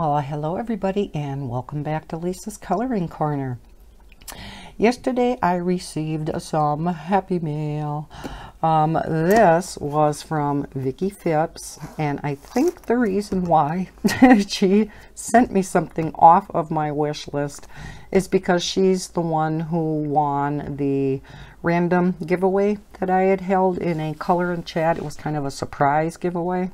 Well, hello everybody and welcome back to Lisa's Coloring Corner. Yesterday I received some happy mail. Um, this was from Vicki Phipps and I think the reason why she sent me something off of my wish list is because she's the one who won the random giveaway that I had held in a color and chat. It was kind of a surprise giveaway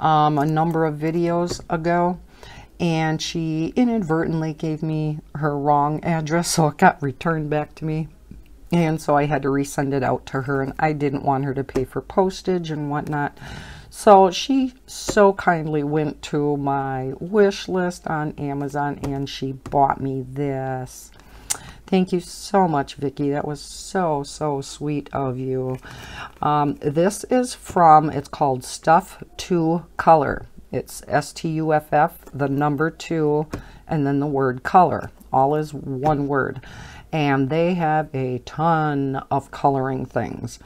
um, a number of videos ago and she inadvertently gave me her wrong address so it got returned back to me. And so I had to resend it out to her and I didn't want her to pay for postage and whatnot. So she so kindly went to my wish list on Amazon and she bought me this Thank you so much, Vicki. That was so, so sweet of you. Um, this is from, it's called Stuff to Color. It's S-T-U-F-F, the number two, and then the word color. All is one word. And they have a ton of coloring things.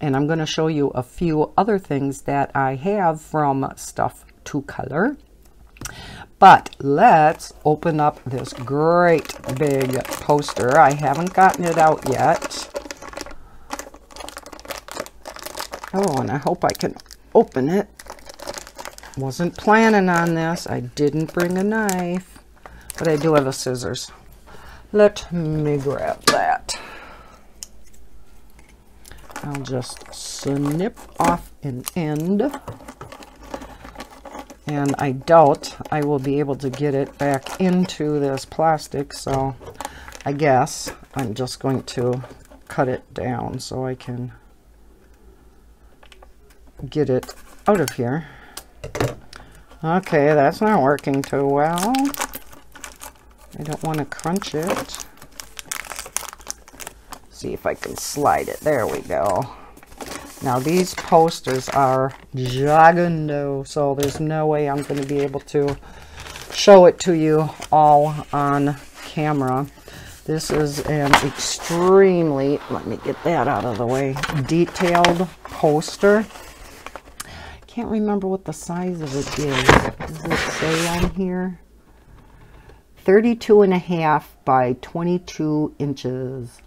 And I'm going to show you a few other things that I have from Stuff to Color. But let's open up this great big poster. I haven't gotten it out yet. Oh, and I hope I can open it. Wasn't planning on this. I didn't bring a knife, but I do have a scissors. Let me grab that. I'll just snip off an end and I doubt I will be able to get it back into this plastic so I guess I'm just going to cut it down so I can get it out of here. Okay that's not working too well. I don't want to crunch it. See if I can slide it. There we go now these posters are giganto, so there's no way I'm going to be able to show it to you all on camera. This is an extremely, let me get that out of the way, detailed poster. Can't remember what the size of it is. Does it say on here? 32 and a half by 22 inches.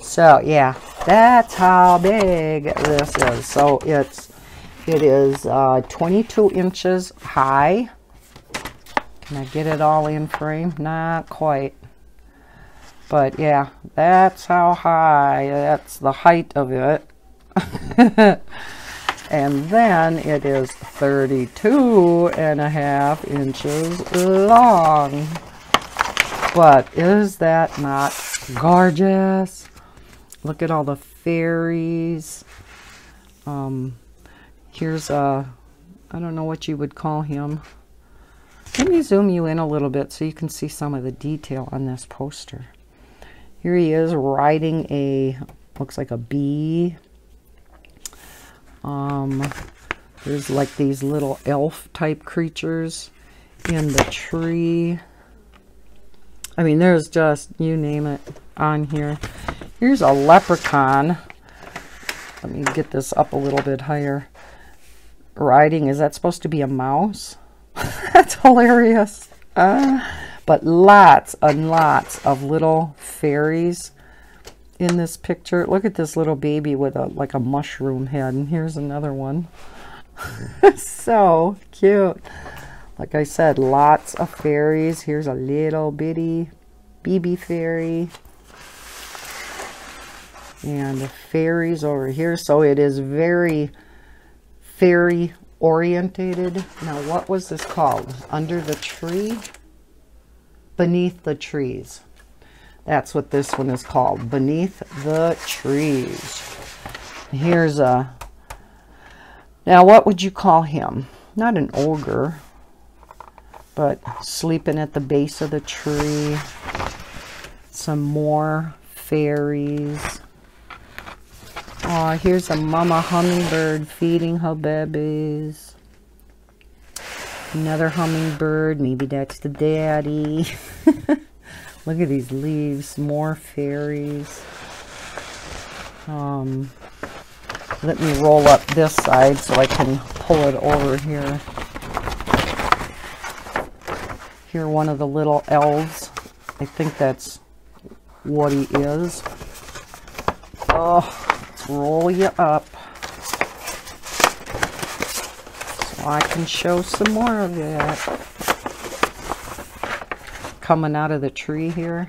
So yeah, that's how big this is. So it's it is uh, 22 inches high. Can I get it all in frame? Not quite. But yeah, that's how high. That's the height of it. and then it is 32 and a half inches long. But is that not gorgeous? Look at all the fairies. Um, here's a, I don't know what you would call him. Let me zoom you in a little bit so you can see some of the detail on this poster. Here he is riding a, looks like a bee. Um, there's like these little elf type creatures in the tree. I mean, there's just, you name it, on here. Here's a leprechaun. Let me get this up a little bit higher. Riding, is that supposed to be a mouse? That's hilarious. Uh, but lots and lots of little fairies in this picture. Look at this little baby with a like a mushroom head. And here's another one. so cute. Like I said, lots of fairies. Here's a little bitty BB fairy and the fairies over here. So it is very fairy orientated. Now, what was this called? Under the tree? Beneath the trees. That's what this one is called. Beneath the trees. Here's a... Now, what would you call him? Not an ogre, but sleeping at the base of the tree. Some more fairies. Oh, here's a mama hummingbird feeding her babies. Another hummingbird. Maybe that's the daddy. Look at these leaves. More fairies. Um, let me roll up this side so I can pull it over here. Here, one of the little elves. I think that's what he is. Oh, roll you up. So I can show some more of that. Coming out of the tree here.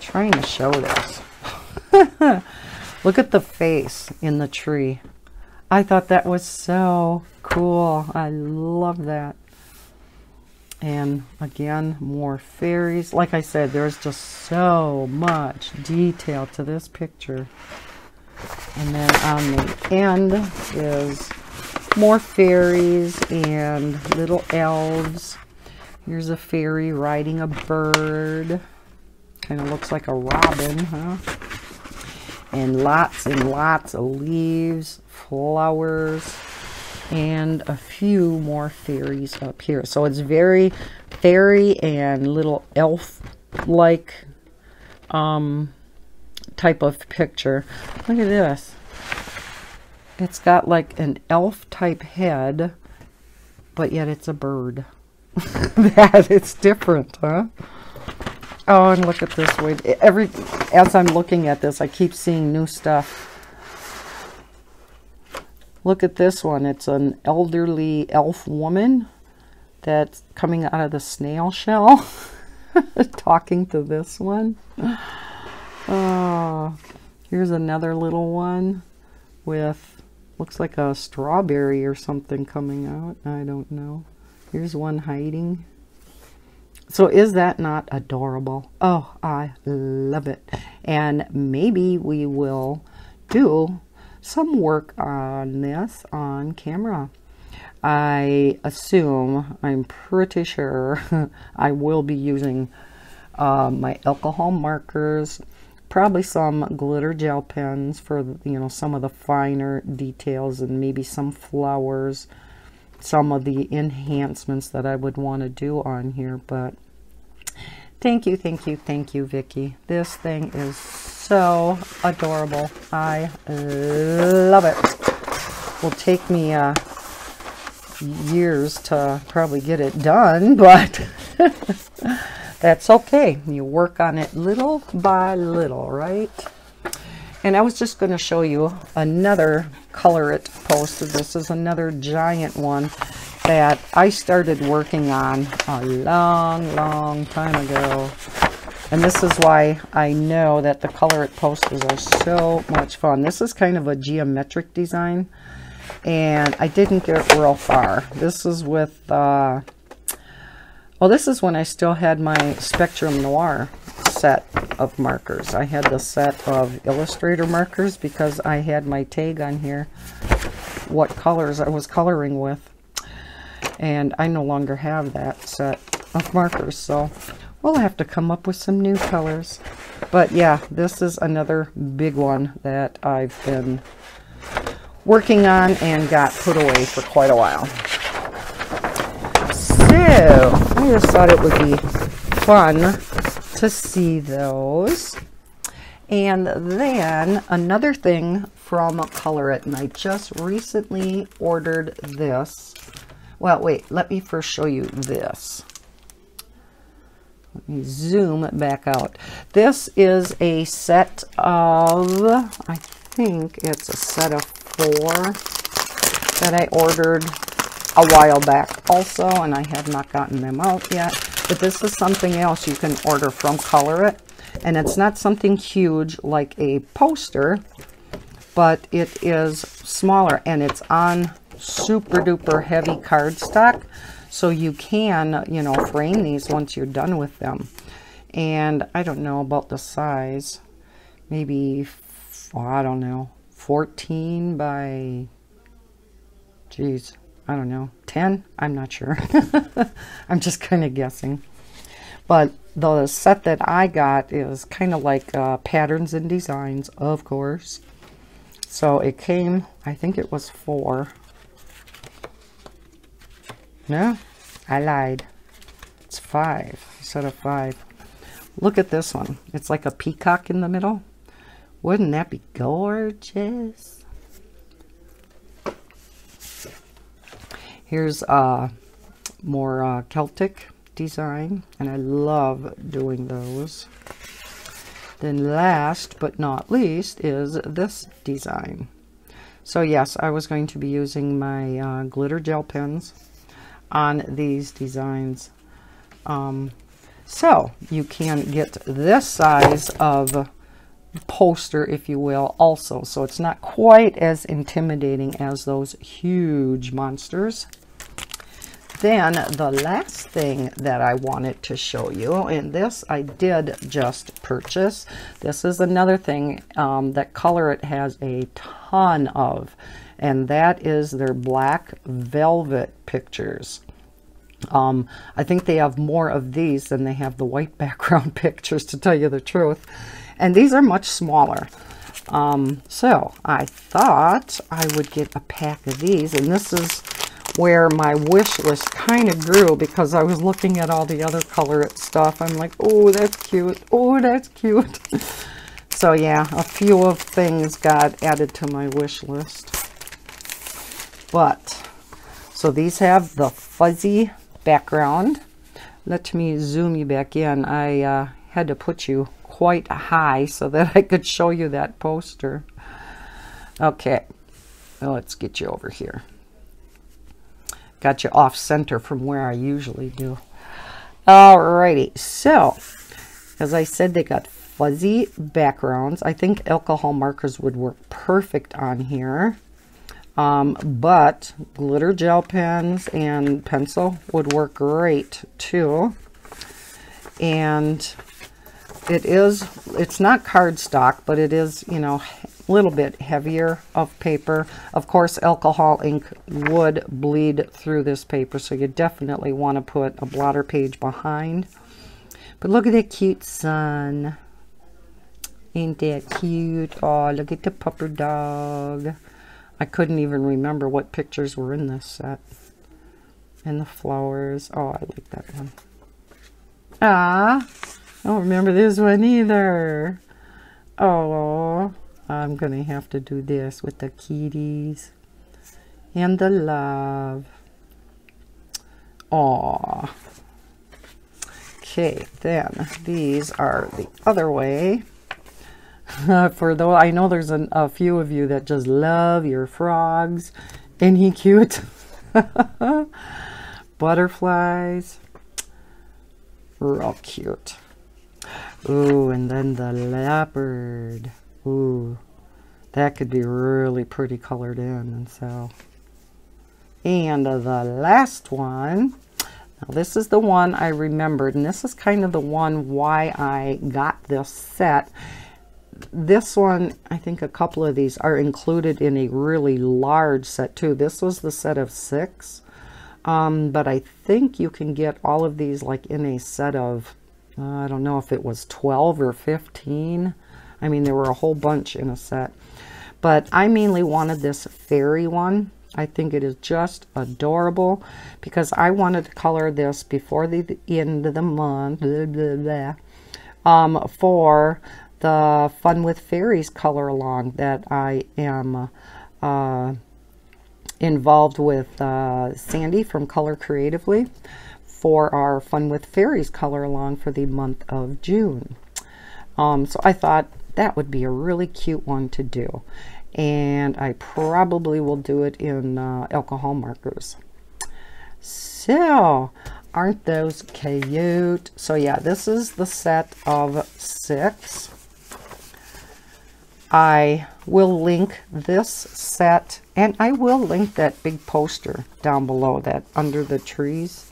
trying to show this. Look at the face in the tree. I thought that was so cool. I love that. And again, more fairies. Like I said, there's just so much detail to this picture. And then on the end is more fairies and little elves. Here's a fairy riding a bird. Kind of looks like a robin, huh? And lots and lots of leaves, flowers, and a few more fairies up here. So it's very fairy and little elf-like um, type of picture. Look at this. It's got like an elf type head, but yet it's a bird. that it's different, huh? Oh, and look at this way. Every as I'm looking at this, I keep seeing new stuff. Look at this one. It's an elderly elf woman that's coming out of the snail shell. Talking to this one. Here's another little one with, looks like a strawberry or something coming out. I don't know. Here's one hiding. So is that not adorable? Oh, I love it. And maybe we will do some work on this on camera. I assume, I'm pretty sure, I will be using uh, my alcohol markers, probably some glitter gel pens for, you know, some of the finer details and maybe some flowers, some of the enhancements that I would want to do on here, but thank you, thank you, thank you, Vicki. This thing is so adorable. I love it. Will take me uh, years to probably get it done, but that's okay. You work on it little by little, right? And I was just going to show you another Color It poster. This is another giant one that I started working on a long, long time ago. And this is why I know that the Color It posters are so much fun. This is kind of a geometric design. And I didn't get real far. This is with, uh, well, this is when I still had my Spectrum Noir set of markers. I had the set of Illustrator markers because I had my tag on here what colors I was coloring with. And I no longer have that set of markers, so we'll have to come up with some new colors. But yeah, this is another big one that I've been working on and got put away for quite a while. I just thought it would be fun to see those. And then another thing from Color It, and I just recently ordered this. Well, wait, let me first show you this. Let me zoom back out. This is a set of, I think it's a set of four that I ordered a while back also, and I have not gotten them out yet. But this is something else you can order from Color It. And it's not something huge like a poster, but it is smaller and it's on super duper heavy cardstock. So you can, you know, frame these once you're done with them. And I don't know about the size. Maybe, I don't know, 14 by, geez, I don't know, 10? I'm not sure. I'm just kind of guessing. But the set that I got is kind of like uh, patterns and designs, of course. So it came, I think it was four. No, I lied. It's five instead of five. Look at this one. It's like a peacock in the middle. Wouldn't that be gorgeous? Here's a more uh, Celtic design, and I love doing those. Then last but not least is this design. So yes, I was going to be using my uh, glitter gel pens on these designs. Um, so you can get this size of poster, if you will, also. So it's not quite as intimidating as those huge monsters. Then the last thing that I wanted to show you, and this I did just purchase. This is another thing um, that Colorit has a ton of, and that is their black velvet pictures. Um, I think they have more of these than they have the white background pictures, to tell you the truth. And these are much smaller. Um, so I thought I would get a pack of these, and this is where my wish list kind of grew because I was looking at all the other Colorit stuff. I'm like, oh, that's cute. Oh, that's cute. so yeah, a few of things got added to my wish list. But, so these have the fuzzy background. Let me zoom you back in. I uh, had to put you quite high so that I could show you that poster. Okay, well, let's get you over here. Got you off center from where I usually do. Alrighty, so as I said, they got fuzzy backgrounds. I think alcohol markers would work perfect on here. Um, but glitter gel pens and pencil would work great too. And it is, it's not cardstock, but it is, you know, little bit heavier of paper. Of course, alcohol ink would bleed through this paper, so you definitely want to put a blotter page behind. But look at that cute sun. Ain't that cute? Oh, look at the pupper dog. I couldn't even remember what pictures were in this set. And the flowers. Oh, I like that one. Ah, I don't remember this one either. Oh, I'm going to have to do this with the kitties and the love. Oh. Okay, then these are the other way. for though I know there's an, a few of you that just love your frogs. Ain't he cute? Butterflies. Real cute. Ooh, and then the leopard. Ooh, that could be really pretty colored in. And so, and the last one. Now this is the one I remembered, and this is kind of the one why I got this set this one, I think a couple of these are included in a really large set too. This was the set of six, um, but I think you can get all of these like in a set of, uh, I don't know if it was 12 or 15. I mean, there were a whole bunch in a set. But I mainly wanted this fairy one. I think it is just adorable because I wanted to color this before the end of the month blah, blah, blah, um, for the Fun with Fairies color along that I am uh, involved with uh, Sandy from Color Creatively for our Fun with Fairies color along for the month of June. Um, so I thought that would be a really cute one to do. And I probably will do it in uh, alcohol markers. So, aren't those cute? So yeah, this is the set of six. I will link this set and I will link that big poster down below that under the trees.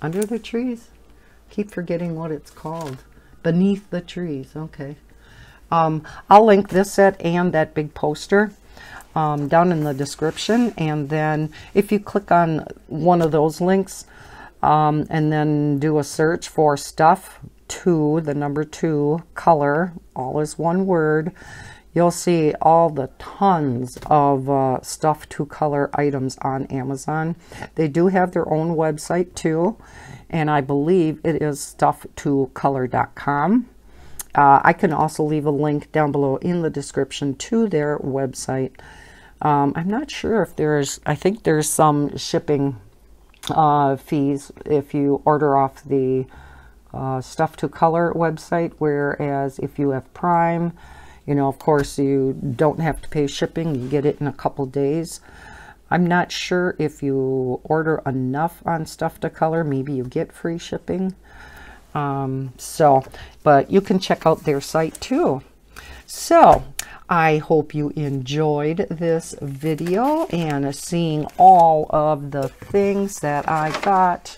Under the trees? Keep forgetting what it's called. Beneath the trees. Okay. Um, I'll link this set and that big poster um, down in the description. And then if you click on one of those links um, and then do a search for stuff two, the number two, color, all is one word, you'll see all the tons of uh, stuff to color items on Amazon. They do have their own website too, and I believe it is stuff2color.com. Uh, I can also leave a link down below in the description to their website. Um, I'm not sure if there's, I think there's some shipping uh, fees if you order off the uh, Stuff2Color website, whereas if you have Prime, you know, of course, you don't have to pay shipping. You get it in a couple days. I'm not sure if you order enough on Stuff2Color, maybe you get free shipping. Um, so, but you can check out their site too. So, I hope you enjoyed this video and seeing all of the things that I got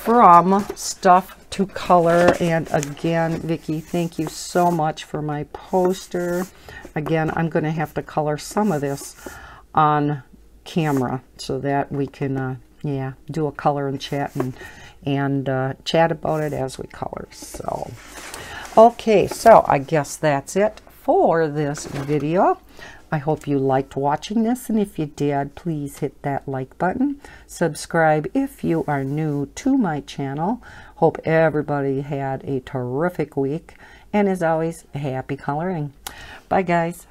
from Stuff to Color. And again, Vicki, thank you so much for my poster. Again, I'm going to have to color some of this on camera so that we can, uh, yeah, do a color and chat and, and uh, chat about it as we color. So, okay, so I guess that's it for this video. I hope you liked watching this, and if you did, please hit that like button. Subscribe if you are new to my channel. Hope everybody had a terrific week, and as always, happy coloring. Bye, guys.